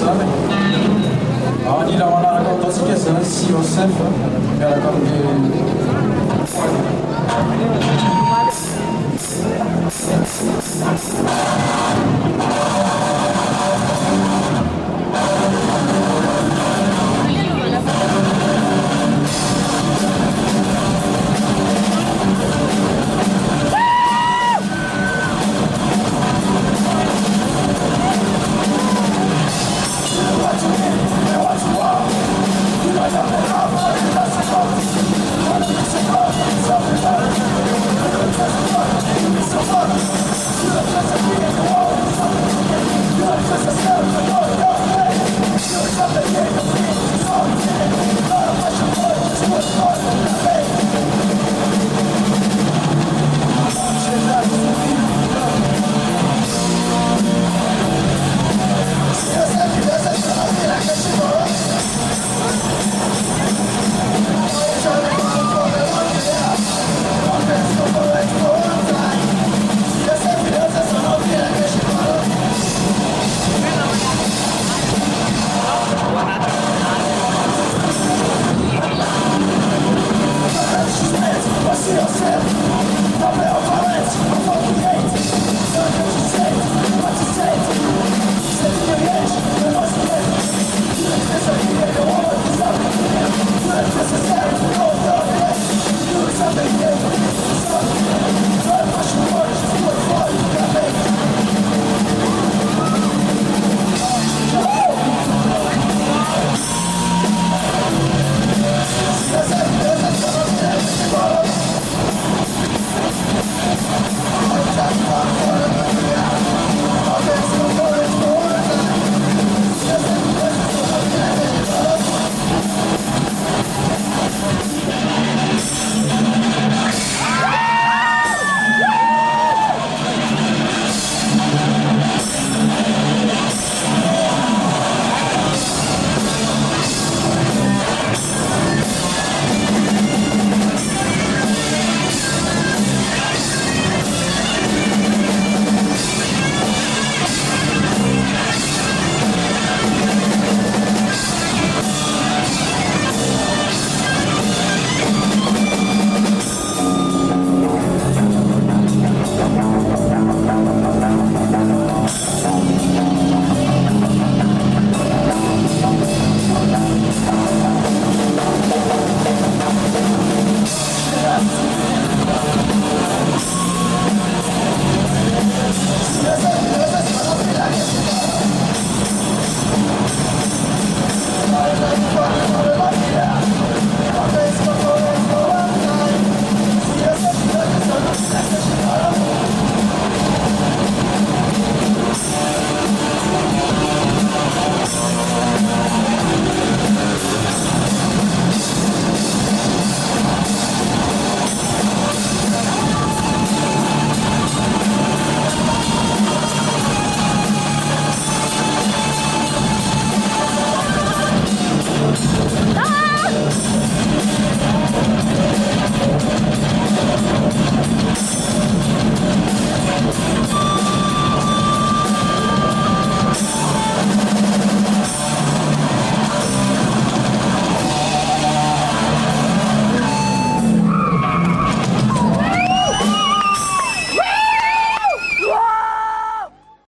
sabe? Ani da ona racconta si che se ne si Josef, che. Thank you.